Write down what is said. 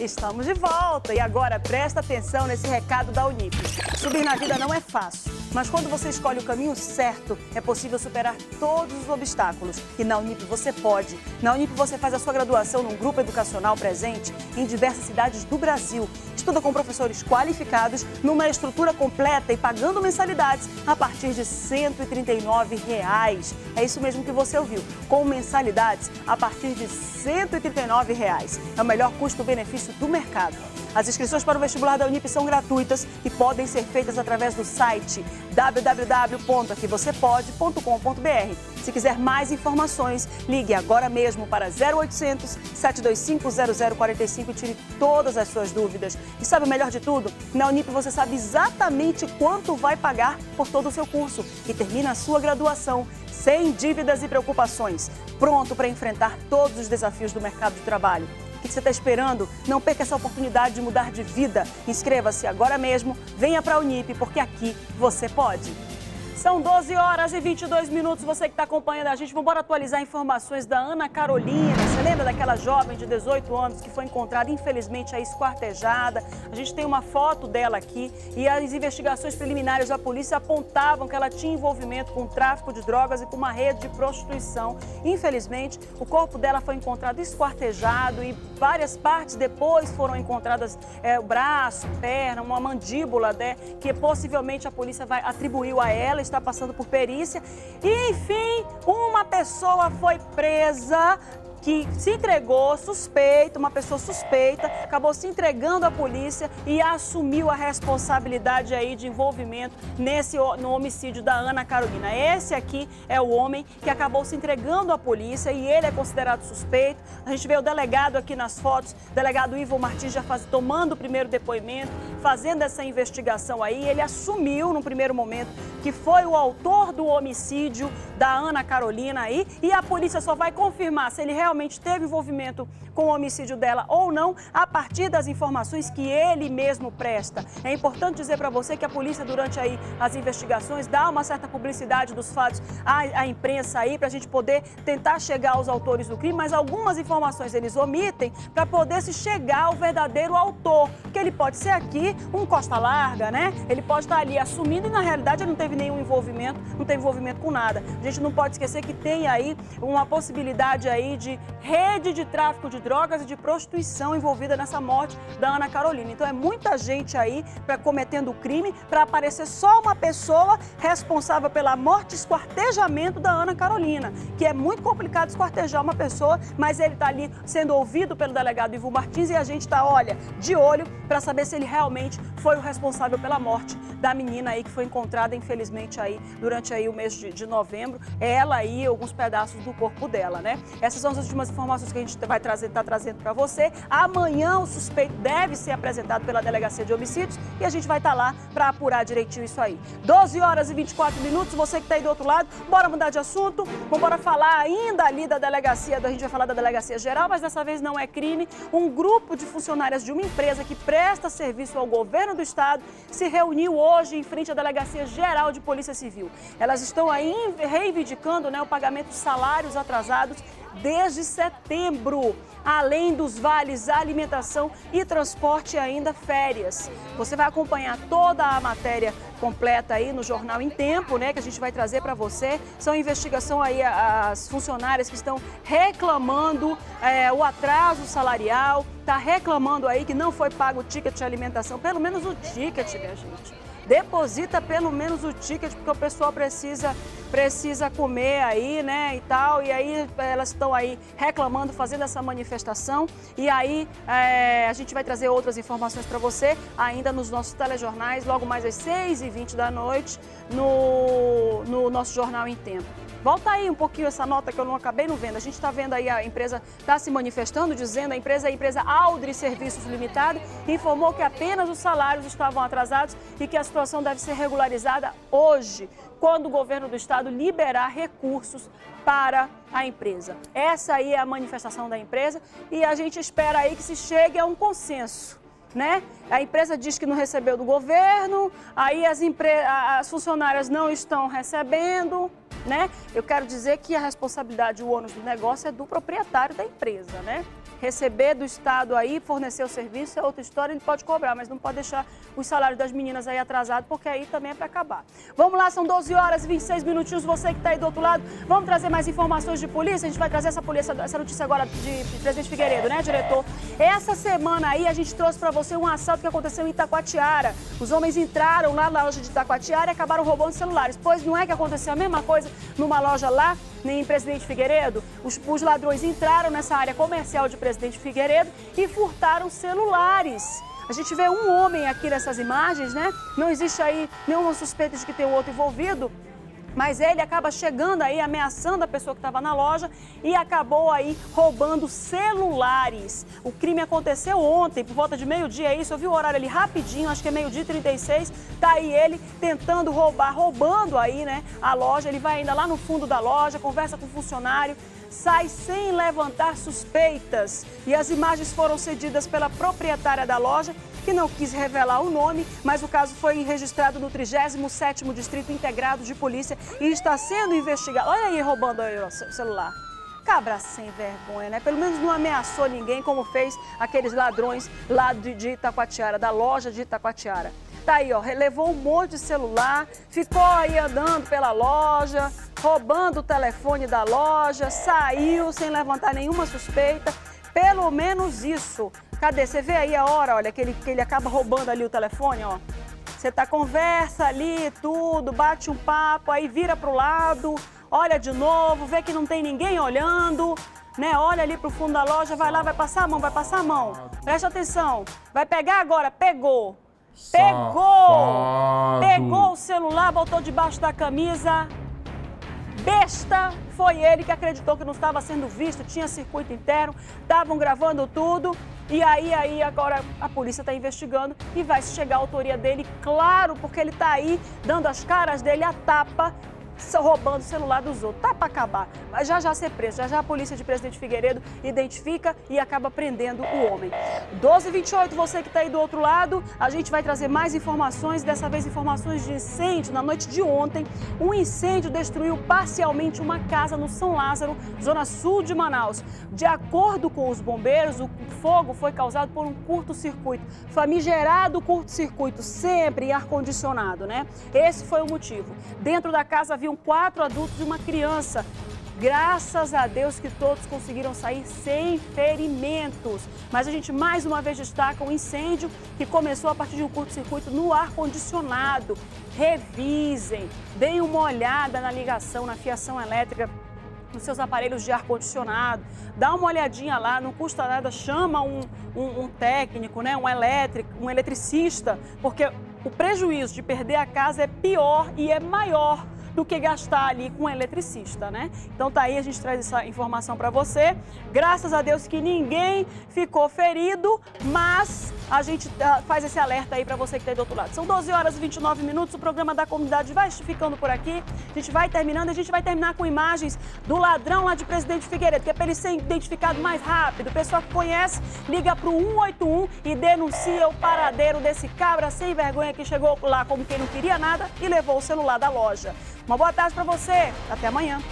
Estamos de volta e agora presta atenção nesse recado da Unip. Subir na vida não é fácil, mas quando você escolhe o caminho certo, é possível superar todos os obstáculos. E na Unip você pode. Na Unip você faz a sua graduação num grupo educacional presente em diversas cidades do Brasil. Estuda com professores qualificados, numa estrutura completa e pagando mensalidades a partir de 139 reais. É isso mesmo que você ouviu, com mensalidades a partir de 139 reais. É o melhor custo-benefício do mercado. As inscrições para o vestibular da Unip são gratuitas e podem ser feitas através do site www.aquivocepode.com.br. Se quiser mais informações, ligue agora mesmo para 0800 725 0045 e tire todas as suas dúvidas. E sabe o melhor de tudo? Na Unip você sabe exatamente quanto vai pagar por todo o seu curso e termina a sua graduação sem dívidas e preocupações, pronto para enfrentar todos os desafios do mercado de trabalho. Que você está esperando? Não perca essa oportunidade de mudar de vida. Inscreva-se agora mesmo, venha para a Unip, porque aqui você pode. São 12 horas e 22 minutos. Você que está acompanhando a gente, vamos atualizar informações da Ana Carolina. Lembra daquela jovem de 18 anos que foi encontrada, infelizmente, aí esquartejada? A gente tem uma foto dela aqui e as investigações preliminares da polícia apontavam que ela tinha envolvimento com tráfico de drogas e com uma rede de prostituição. Infelizmente, o corpo dela foi encontrado esquartejado e várias partes depois foram encontradas é, o braço, perna, uma mandíbula, né, que possivelmente a polícia vai atribuiu a ela está passando por perícia. E, enfim, uma pessoa foi presa que se entregou suspeito, uma pessoa suspeita, acabou se entregando à polícia e assumiu a responsabilidade aí de envolvimento nesse no homicídio da Ana Carolina. Esse aqui é o homem que acabou se entregando à polícia e ele é considerado suspeito. A gente vê o delegado aqui nas fotos, o delegado Ivo Martins já faz, tomando o primeiro depoimento, fazendo essa investigação aí. Ele assumiu no primeiro momento que foi o autor do homicídio da Ana Carolina aí e a polícia só vai confirmar se ele realmente realmente teve envolvimento com o homicídio dela ou não, a partir das informações que ele mesmo presta. É importante dizer para você que a polícia, durante aí as investigações, dá uma certa publicidade dos fatos à, à imprensa aí, para a gente poder tentar chegar aos autores do crime, mas algumas informações eles omitem para poder se chegar ao verdadeiro autor, que ele pode ser aqui um costa larga, né? Ele pode estar ali assumindo e na realidade ele não teve nenhum envolvimento, não teve envolvimento com nada. A gente não pode esquecer que tem aí uma possibilidade aí de rede de tráfico de drogas e de prostituição envolvida nessa morte da Ana Carolina. Então é muita gente aí para cometendo o crime para aparecer só uma pessoa responsável pela morte e esquartejamento da Ana Carolina, que é muito complicado esquartejar uma pessoa, mas ele está ali sendo ouvido pelo delegado Ivo Martins e a gente está, olha, de olho para saber se ele realmente foi o responsável pela morte da menina aí que foi encontrada, infelizmente, aí durante aí o mês de, de novembro. Ela aí, alguns pedaços do corpo dela, né? Essas são as últimas informações que a gente vai trazer, está trazendo para você. Amanhã o suspeito deve ser apresentado pela Delegacia de Homicídios e a gente vai estar tá lá para apurar direitinho isso aí. 12 horas e 24 minutos, você que está aí do outro lado, bora mudar de assunto, bora falar ainda ali da delegacia, a gente vai falar da Delegacia Geral, mas dessa vez não é crime. Um grupo de funcionárias de uma empresa que presta serviço ao governo do estado se reuniu hoje em frente à Delegacia Geral de Polícia Civil. Elas estão aí reivindicando né, o pagamento de salários atrasados desde setembro, além dos vales alimentação e transporte e ainda férias. Você vai acompanhar toda a matéria completa aí no Jornal em Tempo, né, que a gente vai trazer para você. São investigação aí as funcionárias que estão reclamando é, o atraso salarial, tá reclamando aí que não foi pago o ticket de alimentação, pelo menos o ticket, minha gente deposita pelo menos o ticket, porque o pessoal precisa, precisa comer aí, né, e tal. E aí elas estão aí reclamando, fazendo essa manifestação. E aí é, a gente vai trazer outras informações para você ainda nos nossos telejornais, logo mais às 6h20 da noite, no, no nosso Jornal em Tempo. Volta aí um pouquinho essa nota que eu não acabei não vendo. A gente está vendo aí a empresa está se manifestando, dizendo a empresa, a empresa Aldri Serviços Limitada, informou que apenas os salários estavam atrasados e que a situação deve ser regularizada hoje, quando o governo do estado liberar recursos para a empresa. Essa aí é a manifestação da empresa e a gente espera aí que se chegue a um consenso. Né? A empresa diz que não recebeu do governo, aí as, as funcionárias não estão recebendo, né? Eu quero dizer que a responsabilidade, o ônus do negócio é do proprietário da empresa, né? Receber do Estado aí, fornecer o serviço é outra história, ele pode cobrar, mas não pode deixar os salários das meninas aí atrasados, porque aí também é para acabar. Vamos lá, são 12 horas e 26 minutinhos, você que está aí do outro lado. Vamos trazer mais informações de polícia? A gente vai trazer essa, polícia, essa notícia agora de, de Presidente Figueiredo, né, diretor? Essa semana aí a gente trouxe para você um assalto que aconteceu em Itacoatiara. Os homens entraram lá na loja de Itacoatiara e acabaram roubando celulares. Pois não é que aconteceu a mesma coisa numa loja lá em Presidente Figueiredo? Os, os ladrões entraram nessa área comercial de Presidente Figueiredo e furtaram celulares. A gente vê um homem aqui nessas imagens, né? Não existe aí nenhuma suspeita de que tem outro envolvido. Mas ele acaba chegando aí, ameaçando a pessoa que estava na loja e acabou aí roubando celulares. O crime aconteceu ontem, por volta de meio-dia, é isso. Eu vi o horário ali rapidinho, acho que é meio-dia 36. Tá aí ele tentando roubar, roubando aí, né, a loja. Ele vai ainda lá no fundo da loja, conversa com o funcionário sai sem levantar suspeitas. E as imagens foram cedidas pela proprietária da loja, que não quis revelar o nome, mas o caso foi registrado no 37º Distrito Integrado de Polícia e está sendo investigado. Olha aí roubando aí o celular. Cabra sem vergonha, né? Pelo menos não ameaçou ninguém como fez aqueles ladrões lá de, Itacoatiara, da loja de Itacoatiara. Tá aí, ó, levou um monte de celular, ficou aí andando pela loja, roubando o telefone da loja, saiu sem levantar nenhuma suspeita. Pelo menos isso. Cadê? Você vê aí a hora, olha, que ele, que ele acaba roubando ali o telefone, ó. Você tá conversa ali, tudo, bate um papo, aí vira pro lado, olha de novo, vê que não tem ninguém olhando, né? Olha ali pro fundo da loja, vai lá, vai passar a mão, vai passar a mão. Preste atenção. Vai pegar agora, pegou. Pegou! Pegou o celular, botou debaixo da camisa. Besta foi ele que acreditou que não estava sendo visto, tinha circuito interno, estavam gravando tudo. E aí, aí agora a polícia está investigando e vai chegar a autoria dele, claro, porque ele está aí dando as caras dele a tapa roubando o celular dos outros. Tá para acabar. Mas já já ser preso. Já já a polícia de Presidente Figueiredo identifica e acaba prendendo o homem. 1228, você que está aí do outro lado, a gente vai trazer mais informações, dessa vez informações de incêndio. Na noite de ontem, um incêndio destruiu parcialmente uma casa no São Lázaro, zona sul de Manaus. De acordo com os bombeiros, o fogo foi causado por um curto-circuito. Famigerado curto-circuito, sempre em ar-condicionado, né? Esse foi o motivo. Dentro da casa havia haviam quatro adultos e uma criança. Graças a Deus que todos conseguiram sair sem ferimentos. Mas a gente mais uma vez destaca um incêndio que começou a partir de um curto-circuito no ar-condicionado. Revisem, deem uma olhada na ligação, na fiação elétrica nos seus aparelhos de ar-condicionado. Dá uma olhadinha lá, não custa nada, chama um, um, um, técnico, né? um elétrico, um eletricista, porque o prejuízo de perder a casa é pior e é maior do que gastar ali com um eletricista, né? Então tá aí, a gente traz essa informação para você. Graças a Deus que ninguém ficou ferido, mas a gente ah, faz esse alerta aí para você que está aí do outro lado. São 12 horas e 29 minutos, o programa da comunidade vai ficando por aqui. A gente vai terminando, a gente vai terminar com imagens do ladrão lá de Presidente Figueiredo, que é para ele ser identificado mais rápido. O pessoal que conhece, liga para o 181 e denuncia o paradeiro desse cabra sem vergonha que chegou lá como quem não queria nada e levou o celular da loja. Uma boa tarde para você. Até amanhã.